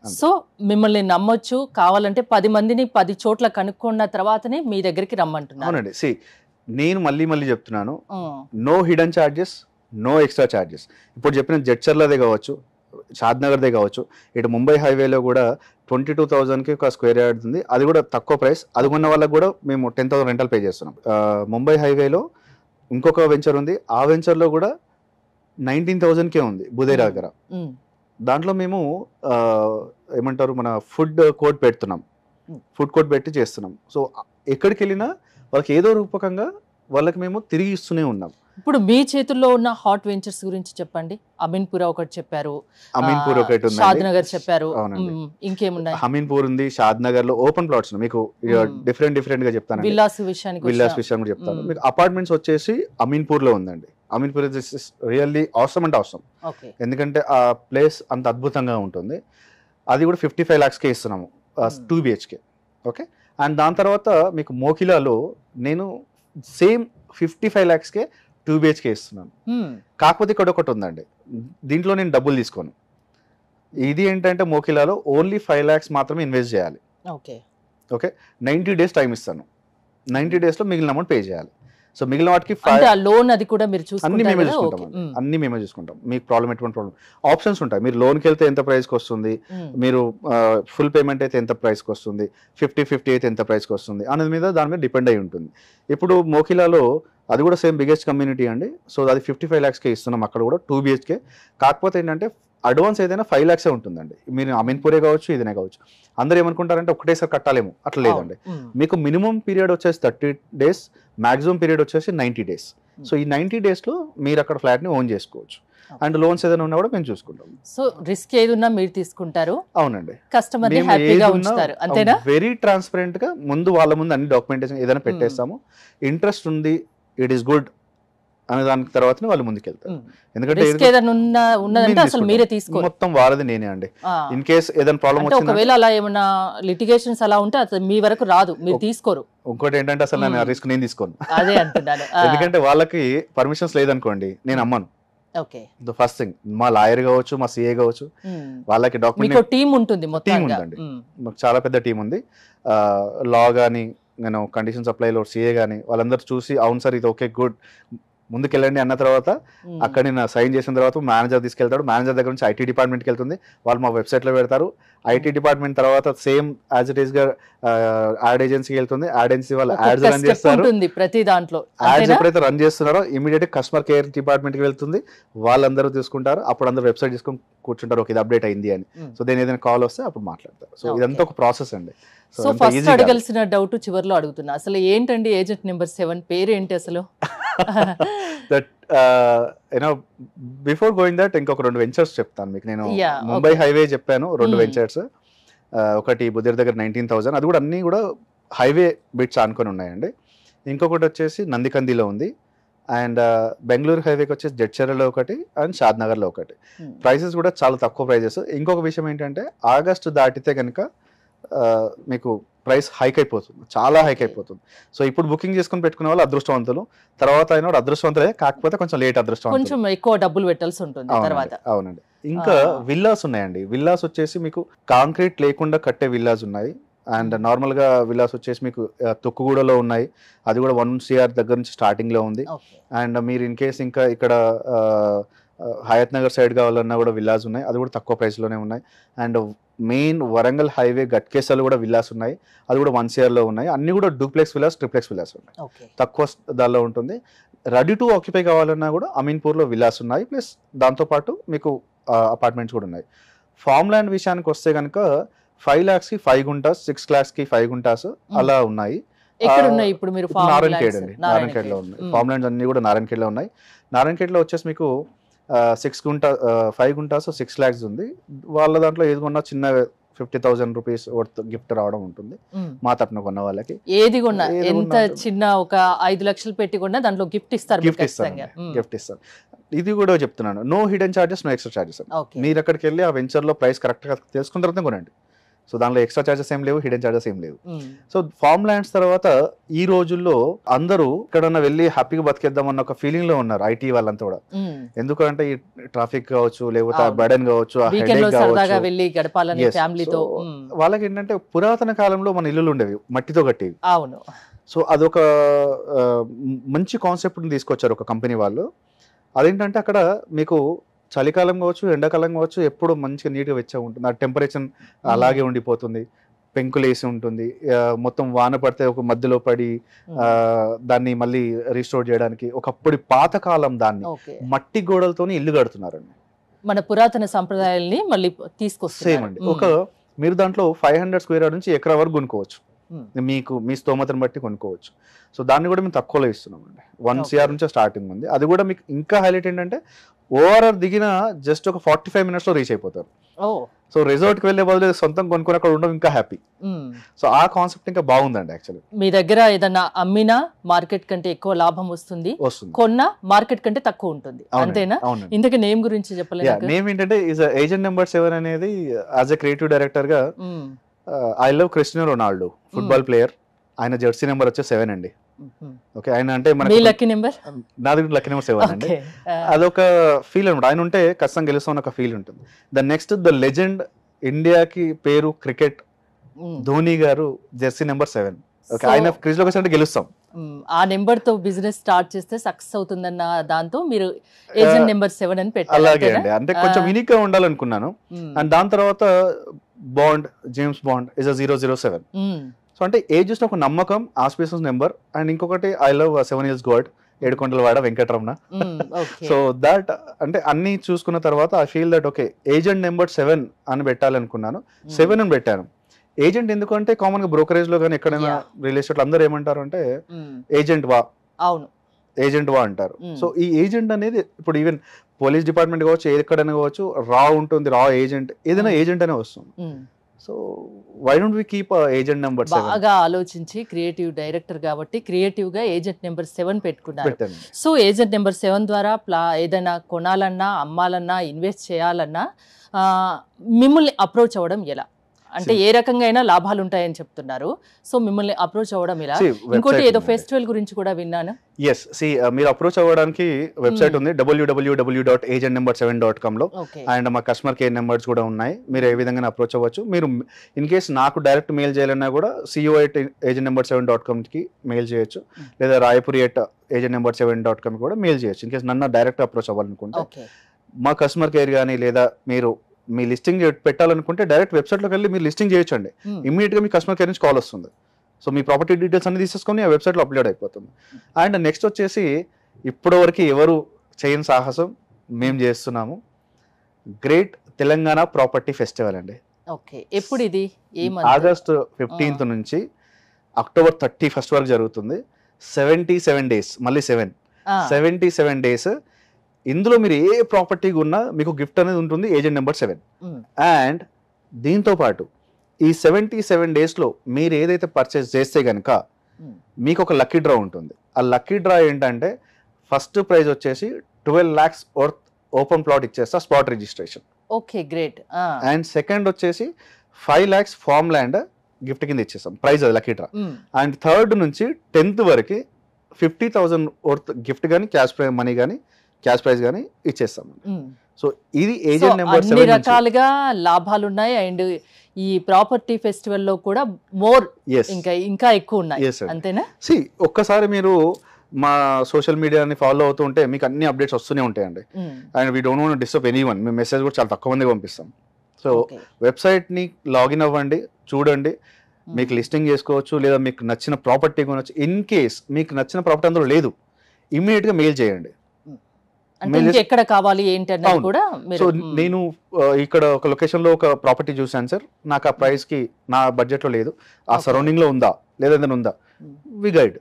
సో మిమ్మల్ని నమ్మొచ్చు. కావాలంటే పది మందిని పది చోట్ల కనుక్కున్న తర్వాతనే మీ దగ్గరికి రమ్మంటున్నారు. అవునండి. సి నేను మళ్ళీ మళ్ళీ చెప్తున్నాను. No hidden charges no extra charges ఇప్పుడు చెప్పిన జడ్చర్లదే కావచ్చు షాద్నగర్దే కావచ్చు. ఇటు ముంబై హైవేలో కూడా ట్వంటీ టూ థౌజండ్కి ఒక స్క్వేర్ యార్డ్ ఉంది. అది కూడా తక్కువ ప్రైస్. అది ఉన్న వాళ్ళకి కూడా మేము టెన్ థౌసండ్ రెంటల్ పే చేస్తున్నాం. ముంబై హైవేలో ఇంకొక వెంచర్ ఉంది. ఆ వెంచర్లో కూడా నైన్టీన్ థౌజండ్కే ఉంది బుధేరా దగ్గర. దాంట్లో మేము ఏమంటారు మన ఫుడ్ కోర్ట్ పెడుతున్నాం. ఫుడ్ కోర్ట్ పెట్టి చేస్తున్నాం. సో ఎక్కడికి వెళ్ళినా వాళ్ళకి ఏదో రూపకంగా వాళ్ళకి మేము తిరిగి ఇస్తూనే ఉన్నాం. ఇప్పుడు మీ చేతుల్లో ఉన్న హాట్ వెంచర్స్ గురించి చెప్పండి. అమీన్పుర ఒకటి చెప్పారు. అమీన్పూర్ ఒకటి ఉంది షాద్నగర్ చెప్పారు. ఇంకేమున్నాయి? హమీన్పూర్ ఉంది షాద్ నగర్లో ఓపెన్ ప్లాట్స్ మీకు. డిఫరెంట్ డిఫరెంట్గా చెప్తాను విల్లాస్ విషయానికి విల్లాస్ విషయం కూడా చెప్తాను. మీకు అపార్ట్మెంట్స్ వచ్చేసి అమీన్పూర్లో ఉందండి అమీన్పూర్ ఇస్ రియల్లీ అవసరం అంటే అవసరం ఎందుకంటే ఆ ప్లేస్ అంత అద్భుతంగా ఉంటుంది. అది కూడా ఫిఫ్టీ ఫైవ్ ల్యాక్స్కే ఇస్తున్నాము. Two BHK okay? అండ్ దాని తర్వాత మీకు మోకిలాలో నేను సేమ్ ఫిఫ్టీ ఫైవ్ ల్యాక్స్కే టూ బిహెచ్కే ఇస్తున్నాను కాకపోతే ఇక్కడ ఒకటి ఉందండి. దీంట్లో నేను డబ్బులు తీసుకోను. ఇది ఏంటంటే మోకిలాలో ఓన్లీ ఫైవ్ ల్యాక్స్ మాత్రమే ఇన్వెస్ట్ చేయాలి. ఓకే. నైంటీ డేస్ టైం ఇస్తాను. నైంటీ డేస్లో మిగిలిన అమౌంట్ పే చేయాలి. సో మిగిలిన వాటికి లోన్ అది కూడా మీరు అన్ని మేమే? చూసుకుంటాం. అన్ని మేమే చూసుకుంటాం. మీకు ప్రాబ్లం ఎటువంటి ప్రాబ్లం ఆప్షన్స్ ఉంటాయి. మీరు లోన్కి వెళ్తే ఎంత ప్రైస్కి వస్తుంది? మీరు ఫుల్ పేమెంట్ అయితే ఎంత ప్రైస్కి వస్తుంది? ఫిఫ్టీ ఫిఫ్టీ అయితే ఎంత ప్రైస్కి వస్తుంది? అనేది మీద దాని మీద డిపెండ్ అయి ఉంటుంది. ఇప్పుడు మోకిలాలో అది కూడా సేమ్ బిగ్గెస్ట్ కమ్యూనిటీ అండి. సో అది ఫిఫ్టీ ఫైవ్ ల్యాక్స్కే ఇస్తున్నాం అక్కడ కూడా టూ బిహెచ్కే కాకపోతే ఏంటంటే అడ్వాన్స్ ఏదైనా ఫైవ్ ల్యాక్సే ఉంటుందండి. మీరు అమీన్పూరే కావచ్చు ఇదనే కావచ్చు. అందరూ ఏమనుకుంటారంటే ఒకటేసారి కట్టాలేమో అట్లా లేదండి. మీకు మినిమం పీరియడ్ వచ్చేసి థర్టీ డేస్ మాక్సిమం పీరియడ్ వచ్చేసి నైంటీ డేస్ సో ఈ నైంటీ డేస్లో మీరు అక్కడ ఫ్లాట్ని ఓన్ చేసుకోవచ్చు. అండ్ లోన్స్ ఏదైనా ఉన్నా కూడా మేము చూసుకుంటాం. సో రిస్క్ ఏది ఉన్నా మీరు తీసుకుంటారు. అవునండి. కస్టమర్ హ్యాపీగా ఉంచుతారు. అంతేనా? వెరీ ట్రాన్స్పరెంట్గా ముందు వాళ్ళ ముందు అన్ని డాక్యుమెంటేషన్ ఏదైనా పెట్టేస్తాము. ఇంట్రెస్ట్ ఉంది ఇట్ ఈస్ గుడ్ అనే దాని తర్వాతనే వాళ్ళు ముందుకెళ్తారు. ఎందుకంటే అసలు మీరే. తీసుకోరు. మొత్తం వారది నేనే అండి. ఇన్ కేస్ ఏదైనా ప్రాబ్లం అంటే వచ్చిందంటే ఒకవేళ అలా ఏమన్నా లిటిగేషన్స్ అలా ఉంటే అది మీ వరకు రాదు. మీరు. తీసుకోరు. ఇంకోటి ఏంటంటే అసలు నేను. రిస్క్ నేను తీసుకోను. అదే అంటున్నాను. <laughs> ఆ, ఎందుకంటే వాళ్ళకి పర్మిషన్స్ లేదనుకోండి నేను అమ్మను. ఓకే. ద ఫస్ట్ థింగ్ మా లాయర్ కావచ్చు మా సిఏ కావచ్చు. వాళ్ళకి మీకు డాక్యుమెంట్ టీం ఉంటుంది ఉందండి. మాకు చాలా పెద్ద టీం ఉంది. లా కానీ నేను కండిషన్ సప్లైలో సిఏ కానీ వాళ్ళందరూ చూసి అవును సార్ ఇది ఓకే గుడ్ ముందుకెళ్ళండి అన్న తర్వాత అక్కడ నేను సైన్ చేసిన తర్వాత మేనేజర్ తీసుకెళ్తాడు. మేనేజర్ దగ్గర నుంచి ఐటీ డిపార్ట్మెంట్కి వెళ్తుంది. వాళ్ళు మా వెబ్సైట్లో పెడతారు. ఐటీ డిపార్ట్మెంట్ తర్వాత సేమ్ యాజ్ ఇట్ ఈస్గా యాడ్ ఏజెన్సీకి వెళ్తుంది. యాడ్ ఏజెన్సీ వాళ్ళు యాడ్స్ రన్ చేస్తారు. ప్రతి దాంట్లో. యాడ్స్? ఎప్పుడైతే రన్ చేస్తున్నారో ఇమీడియట్ కస్టమర్ కేర్ డిపార్ట్మెంట్కి వెళ్తుంది. వాళ్ళందరూ తీసుకుంటారు. అప్పుడు అందరూ వెబ్సైట్ తీసుకొని కూర్చుంటారు. ఓకే ఇది అప్డేట్ అయింది అని. సో దేని ఏదైనా కాల్ వస్తే అప్పుడు మాట్లాడతారు. సో. ఇదంతా ఒక ప్రాసెస్ అండి. సో ఫస్ట్ అడగాల్సిన డౌట్ చివర్లో అడుగుతున్నా. అసలు ఏంటండి ఏజెంట్ నెంబర్ సెవెన్ పేరు ఏంటి అసలు that you know before going that ఇంకొక రెండు వెంచర్స్ చెప్తాను మీకు. నేను ముంబై. హైవే చెప్పాను రెండు Hmm. వెంచర్స్ ఒకటి బుద్ధిర్ దగ్గర నైన్టీన్ థౌసండ్ అది కూడా అన్నీ కూడా హైవే బిట్స్ ఆనుకొని ఉన్నాయండి. ఇంకొకటి వచ్చేసి నందికందిలో ఉంది. అండ్ బెంగళూరు హైవేకి వచ్చేసి జడ్చర్లలో ఒకటి అండ్ షాద్నగర్లో ఒకటి. ప్రైసెస్ కూడా చాలా తక్కువ ప్రైజెస్ ఇంకొక విషయం ఏంటంటే ఆగస్టు దాటితే కనుక మీకు ప్రైస్ హైక్ అయిపోతుంది. చాలా హైక్. అయిపోతుంది. సో ఇప్పుడు బుకింగ్ చేసుకుని పెట్టుకునే వాళ్ళు అదృష్టవంతులు. తర్వాత అయిన వాడు అదృష్టవంతులే కాకపోతే కొంచెం లేట్ అదృష్టవంతులు. కొంచెం ఎక్కువ డబ్బులు పెట్టాల్సి ఉంటుంది తర్వాత. అవునండి. ఇంకా. విల్లాస్ ఉన్నాయండి. విల్లాస్ వచ్చేసి మీకు కాంక్రీట్ లేకుండా కట్టే విల్లాస్ ఉన్నాయి. అండ్ నార్మల్గా విల్లాస్ వచ్చేసి మీకు తొక్కుగూడలో ఉన్నాయి. అది కూడా వన్ సిఆర్ దగ్గర నుంచి స్టార్టింగ్లో ఉంది. అండ్ మీరు ఇన్ కేస్ ఇంకా ఇక్కడ హయత్ నగర్ సైడ్ కావాలన్నా కూడా విల్లాస్ ఉన్నాయి. అది కూడా తక్కువ price లోనే ఉన్నాయి. అండ్ మెయిన్ వరంగల్ హైవే గట్కేసాలు కూడా విల్లాస్ ఉన్నాయి. అది కూడా వన్లో ఉన్నాయి. అన్ని కూడా డూప్లెక్స్ విల్లాస్ ట్రిప్లెక్స్ విల్లాస్ ఉన్నాయి. తక్కువ దానిలో ఉంటుంది. రెడీ టు ఆక్యుపై కావాలన్నా కూడా అమీన్పూర్లో విల్లాస్ ఉన్నాయి. ప్లస్ దాంతోపాటు మీకు అపార్ట్మెంట్స్ కూడా ఉన్నాయి. ఫామ్ ల్యాండ్ విషయానికి వస్తే కనుక ఫైవ్ ల్యాక్స్కి ఫైవ్ గుంటాస్ సిక్స్ ల్యాక్స్కి ఫైవ్ గుంటాస్ అలా ఉన్నాయి. ఇప్పుడు నారాయణఖేడ్? అండి. నారాయణఖేడ్. నారాయణఖేడ్లో ఉన్నాయి. ఫామ్ ల్యాండ్స్ అన్ని కూడా నారాయణఖేడ్లో ఉన్నాయి. నారాయణఖేడ్లో వచ్చేసి మీకు six gunta five guntas six lakhs ఉంది. వాళ్ళ దాంట్లో ఏది కొన్నా చిన్న fifty thousand rupees worth gift రావడం ఉంటుంది. మా తరపున కొన్న వాళ్ళకి. ఏది కొన్నా ఎంత చిన్న ఒక ఐదు లక్షలు పెట్టి కొన్నా దాంట్లో గిఫ్ట్ ఇస్తారు గిఫ్ట్. ఉమ్. గిఫ్ట్ ఇస్తాను ఇది కూడా చెప్తున్నాను. No hidden charges no extra charges మీరు అక్కడికి వెళ్ళి ఆ వెంచర్లో ప్రైస్ కరెక్ట్గా తెలుసుకున్న తర్వాత కొనండి. సో దానిలో ఎక్స్ట్రా చార్జెస్ ఏం లేవు హిడెన్ చార్జెస్ ఏం లేవు. సో ఫార్మ్ ల్యాండ్స్ తర్వాత ఈ రోజుల్లో అందరూ ఎక్కడన్నా వెళ్ళి హ్యాపీగా బతికేద్దాం అన్న ఒక ఫీలింగ్లో ఉన్నారు ఐటీ వాళ్ళంతా కూడా. ఎందుకంటే ఈ ట్రాఫిక్ కావచ్చు లేకపోతే. బర్డెన్ కావచ్చు వాళ్ళకి ఏంటంటే పురాతన కాలంలో మన ఇల్లులు ఉండేవి మట్టితో కట్టేవి. అవును. సో అదొక మంచి కాన్సెప్ట్ని తీసుకొచ్చారు ఒక కంపెనీ వాళ్ళు. అదేంటంటే అక్కడ మీకు చలికాలం కావచ్చు ఎండాకాలం కావచ్చు ఎప్పుడు మంచిగా నీట్గా వెచ్చగా ఉంటుంది. ఆ టెంపరేచర్ అలాగే ఉండిపోతుంది. పెంకులు వేసి ఉంటుంది. మొత్తం వాన పడితే ఒక మధ్యలో పడి దాన్ని మళ్ళీ రీస్టోర్ చేయడానికి ఒకప్పుడు పాతకాలం దాన్ని మట్టి గోడలతోని ఇల్లు కడుతున్నారండి. మన పురాతన సంప్రదాయాల్ని మళ్ళీ సేమ్ తీసుకొస్తున్నారు అండి. ఒక మీరు దాంట్లో ఫైవ్ హండ్రెడ్ స్క్వేర్ యార్డ్ నుంచి ఎకరా వరకు కొనుక్కోవచ్చు. మీకు మీ స్తోమతను బట్టి కొనుక్కోవచ్చు. సో దాన్ని కూడా మేము తక్కువలో ఇస్తున్నాం అండి వన్. సిఆర్ నుంచే స్టార్టింగ్ ఉంది. అది కూడా మీకు ఇంకా హైలైట్ ఏంటంటే ఓఆర్ఆర్ దిగిన జస్ట్ ఒక ఫార్టీ ఫైవ్ మినిట్స్లో రీచ్ అయిపోతారు. ఓ సో రిసార్ట్కి వెళ్ళే బదులు సొంతం కొనుక్కొని అక్కడ ఉండడం ఇంకా హ్యాపీ. ఉమ్. సో ఆ కాన్సెప్ట్ ఇంకా బాగుందండి యాక్చువల్లీ. మీ దగ్గర ఏదన్నా అమ్మినా మార్కెట్ కంటే ఎక్కువ లాభం వస్తుంది. కొన్నా మార్కెట్ కంటే తక్కువ ఉంటుంది. అంతేనా? ఇంతకీ నేమ్ గురించి చెప్పలేదు నేమ్ ఏంటంటే ఏజెంట్ నెంబర్ సెవెన్ అనేది యాజ్ ఎ క్రియేటివ్ డైరెక్టర్గా I love Cristiano Ronaldo football player ఆయన జెర్సీ నెంబర్ వచ్చే సెవెన్ అండి. ఓకే ఆయన అంటే మీ మనకి లక్కీ నెంబర్ నాది లక్కీ నెంబర్ సెవెన్ అండి. ఓకే అదొక ఫీల్ అనమాట. ఆయన ఉంటే ఖచ్చితంగా గెలుస్తాం ఒక ఫీల్ ఉంటుంది. ద నెక్స్ట్ ద లెజెండ్ ఇండియాకి పేరు cricket Dhoni garu jersey number seven okay ఆయన క్రిజ్లోకి అంటే గెలుస్తాం. ఆ నెంబర్తో బిజినెస్ స్టార్ట్ చేస్తే సక్సెస్ అవుతుందన్న దాంతో మీరు ఏజెంట్ నెంబర్ సెవెన్ అని పెట్టారు అలాగే? అండి. అంటే కొంచెం. యూనిక్గా ఉండాలనుకున్నాను. అండ్ దాని తర్వాత Bond James Bond is a zero zero seven so అంటే ఏజ్ చూసిన ఒక నమ్మకం ఆస్పిషన్స్ నెంబర్ అండ్ ఇంకొకటి I love seven years God Edukondalavada Venkataramana. Um, okay. So that అంటే అన్ని చూసుకున్న తర్వాత I feel that okay agent number seven అని పెట్టాలనుకున్నాను. సెవెన్ అని పెట్టాను. ఏజెంట్ ఎందుకంటే కామన్గా బ్రోకరేజ్లో కానీ ఎక్కడైనా. రియల్ ఎస్టేట్ అందరూ ఏమంటారు అంటే ఏజెంట్ వా? అవును. ఏజెంట్ వా అంటారు. సో ఈ ఏజెంట్ అనేది ఇప్పుడు ఈవెన్ పోలీస్ డిపార్ట్మెంట్ కావచ్చు ఎక్కడైనా కావచ్చు రా ఉంటుంది రా ఏజెంట్ ఏదైనా. ఏజెంట్ అనే వస్తుంది. So why don't we keep agent number బాగా ఆలోచించి క్రియేటివ్ డైరెక్టర్ కాబట్టి క్రియేటివ్గా ఏజెంట్ నెంబర్ సెవెన్ పెట్టుకున్నారు. సో ఏజెంట్ నెంబర్ సెవెన్ ద్వారా ప్లా ఏదైనా కొనాలన్నా అమ్మాలన్నా ఇన్వెస్ట్ చేయాలన్నా ఆ, మిమ్మల్ని అప్రోచ్ అవ్వడం ఎలా? అంటే ఏ రకంగా అయినా లాభాలు ఉంటాయని చెప్తున్నారు. సో మిమ్మల్ని అప్రోచ్ అవ్వడం ఎలా? ఇంకోటి ఏదో ఫెస్టివల్ గురించి కూడా విన్నాను. ఎస్ సి మీరు అప్రోచ్ అవ్వడానికి వెబ్సైట్ Mm. ఉంది WWW dot agent number seven dot కామ్లో and మా కస్టమర్ కేర్ నెంబర్స్ కూడా ఉన్నాయి. మీరు ఏ విధంగా అప్రోచ్ అవ్వచ్చు. మీరు ఇన్ కేస్ నాకు డైరెక్ట్ మెయిల్ చేయాలన్నా కూడా CO at agent number seven dot కామ్కి mail చేయొచ్చు. Mm. లేదా Rayapuri at agent number seven dot com కూడా మెయిల్ చేయొచ్చు. ఇన్ కేస్ నన్ను డైరెక్ట్ అప్రోచ్ అవ్వాలనుకుంటే. మా కస్టమర్ కేర్ కానీ లేదా మీరు మీ లిస్టింగ్ పెట్టాలనుకుంటే డైరెక్ట్ వెబ్సైట్లోకి వెళ్ళి మీరు లిస్టింగ్ చేయొచ్చండి. ఇమీడియట్గా మీ కస్టమర్ కేర్ నుంచి కాల్ వస్తుంది. సో మీ ప్రాపర్టీ డీటెయిల్స్ అన్ని తీసేసుకొని ఆ వెబ్సైట్లో అప్లోడ్ అయిపోతుంది. అండ్ నెక్స్ట్ వచ్చేసి ఇప్పటివరకు ఎవరు చేయని సాహసం మేము చేస్తున్నాము. గ్రేట్ తెలంగాణ ప్రాపర్టీ ఫెస్టివల్ అండి. ఓకే. ఎప్పుడు ఇది? ఆగస్ట్ ఫిఫ్టీన్త్ నుంచి అక్టోబర్ థర్టీ ఫస్ట్ వరకు జరుగుతుంది. సెవెంటీ సెవెన్ డేస్ మళ్ళీ సెవెన్ సెవెంటీ సెవెన్ డేస్ ఇందులో మీరు ఏ ప్రాపర్టీ ఉన్నా మీకు గిఫ్ట్ అనేది ఉంటుంది agent number seven. Um, and దీంతో పాటు ఈ సెవెంటీ సెవెన్ డేస్లో మీరు ఏదైతే పర్చేస్ చేస్తే కనుక ఉమ్, మీకు ఒక లక్కీ డ్రా ఉంటుంది. ఆ లక్కీ డ్రా ఏంటంటే ఫస్ట్ ప్రైజ్ వచ్చేసి twelve lakhs worth open plot ఇచ్చేస్తా spot registration okay great and second వచ్చేసి five lakhs farm land gift కింద ఇచ్చేస్తాం ప్రైజ్ అది lucky draw um, and third నుంచి టెన్త్ వరకు ఫిఫ్టీ థౌసండ్ వర్త్ గిఫ్ట్ కానీ క్యాష్ ప్రై మనీ కానీ క్యాష్ ప్రైజ్ కానీ ఇచ్చేస్తాం. సో ఇది ఏజెంట్ నెంబర్ అన్ని రకాలుగా లాభాలు ఉన్నాయి అండ్ ఈ ప్రాపర్టీ ఫెస్టివల్లో కూడా మోర్ ఇంకా ఇంకా ఎక్కువ ఉన్నాయి అంతేనా? సి ఒక్కసారి మీరు మా సోషల్ మీడియాని ఫాలో అవుతూ ఉంటే మీకు అన్ని అప్డేట్స్ వస్తూనే ఉంటాయండి. And we don't want disturb anyone మేము మెసేజ్ కూడా చాలా తక్కువ మందికి పంపిస్తాం. సో. వెబ్సైట్ని లాగిన్ అవ్వండి చూడండి. మీకు లిస్టింగ్ చేసుకోవచ్చు లేదా మీకు నచ్చిన ప్రాపర్టీ కొనవచ్చు ఇన్ కేస్ మీకు నచ్చిన ప్రాపర్టీ అందులో లేదు ఇమ్మీడియట్గా మెయిల్ చేయండి. ఇంకెక్కడ కావాలి ఏంటి అన్నది. కూడా సో నేను ఇక్కడ ఒక లొకేషన్లో ఒక ప్రాపర్టీ చూసాను సార్ నాకు ఆ ప్రైస్కి నా బడ్జెట్లో లేదు. ఆ. సరౌండింగ్లో ఉందా? లేదా ఏదైనా ఉందా? వి గైడ్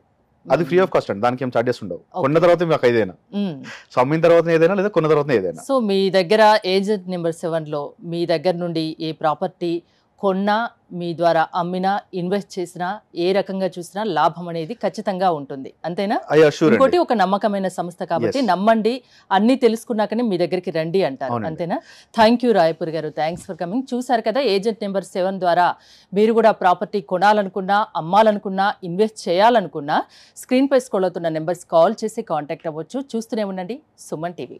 అది ఫ్రీ ఆఫ్ కాస్ట్ అండి. దానికి ఏం చార్జెస్ ఉండవు. కొన్న తర్వాత మాకు ఏదైనా ఉమ్. సో అమ్మిన తర్వాత ఏదైనా లేదా కొన్న తర్వాత ఏదైనా? సో మీ దగ్గర ఏజెంట్ నెంబర్ సెవెన్లో మీ దగ్గర నుండి ఏ ప్రాపర్టీ కొన్నా మీ ద్వారా అమ్మినా ఇన్వెస్ట్ చేసినా ఏ రకంగా చూసినా లాభం అనేది ఖచ్చితంగా ఉంటుంది. అంతేనా? ఇంకోటి ఒక నమ్మకమైన సంస్థ కాబట్టి. నమ్మండి అన్ని తెలుసుకున్నాకనే మీ దగ్గరికి రండి అంటారు. అంతేనా? థ్యాంక్ యూ రాయపూర్ గారు. థ్యాంక్స్ ఫర్ కమింగ్ చూసారు కదా ఏజెంట్ నెంబర్ సెవెన్ ద్వారా మీరు కూడా ప్రాపర్టీ కొనాలనుకున్నా అమ్మాలనుకున్నా ఇన్వెస్ట్ చేయాలనుకున్నా స్క్రీన్ పై స్క్రోల్ అవుతున్న నెంబర్స్ కాల్ చేసి కాంటాక్ట్ అవ్వచ్చు. చూస్తూనే ఉండండి. సుమన్ టీవీ.